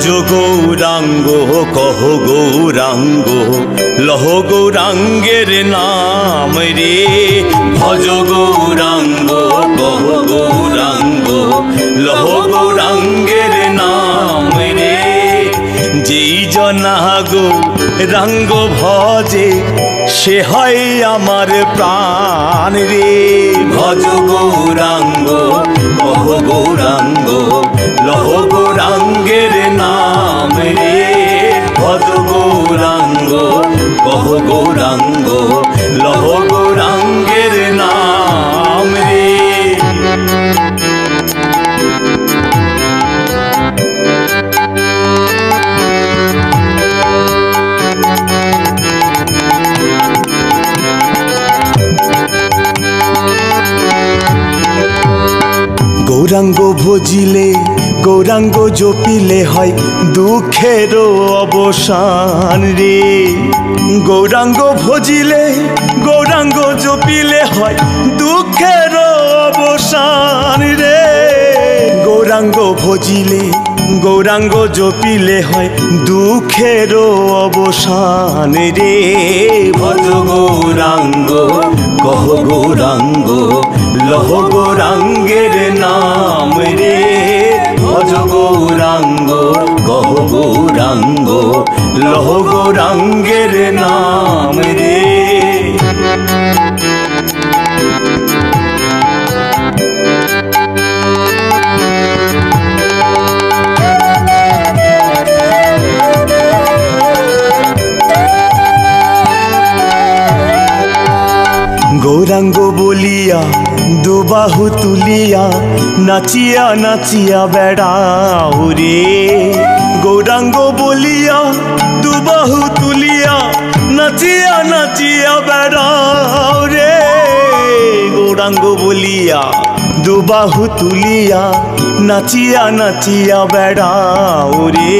ভজ গৌরাঙ্গ, কহ গৌরাঙ্গ, লহ গৌরাঙ্গের নাম রে। ভজ গৌরাঙ্গ, কহ গৌরাঙ্গ, লহ গৌরাঙ্গের নাম রে। যেই জনা গো রাঙ্গ ভজে, সে হয় আমার প্রাণ রে। ভজ গৌরাঙ্গ, কহ গৌরাঙ্গ। গৌরাঙ্গ ভজিলে, গৌরাঙ্গ জপিলে হয় দুঃখের অবসান রে। গৌরাঙ্গ ভজিলে, গৌরাঙ্গ জপিলে হয় দুঃখের অবসান রে। গৌরাঙ্গ ভজিলে, গৌরাঙ্গ জপিলে হয় দুঃখের অবসান রে। ভজ গৌরাঙ্গ, কহ গৌরাঙ্গ লহ গৌরাঙ্গের নাম রে। ভজ গৌরাঙ্গ গহ গৌরাঙ্গ লহ গৌরাঙ্গের নাম রে। গৌরাঙ্গ বলিয়া দুবাহু তুলিয়া নাচিয়া নাচিয়া বেড়াও রে গৌরাঙ্গ বলিয়া দুবাহু তুলিয়া নাচিয়া নাচিয়া বেড়াও রে গৌরাঙ্গ বলিয়া দুবাহু তুলিয়া নাচিয়া নাচিয়া বেড়াও রে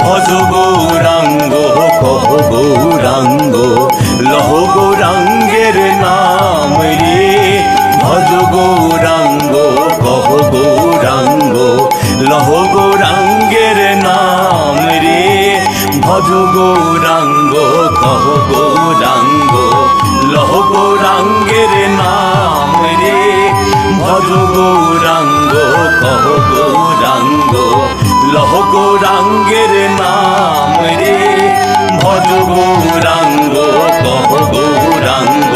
ভজ গৌরাঙ্গ, কহ গৌরাঙ্গ, লহ গৌরাঙ্গের নাম রে। ভজ গৌরাঙ্গ, কহ গৌরাঙ্গ, লহ গৌরাঙ্গের নাম রে। ভজ গৌরাঙ্গ, কহ গৌরাঙ্গ, লহ গৌরাঙ্গের নাম রে। ভজ গৌরাঙ্গ, কহ গৌরাঙ্গ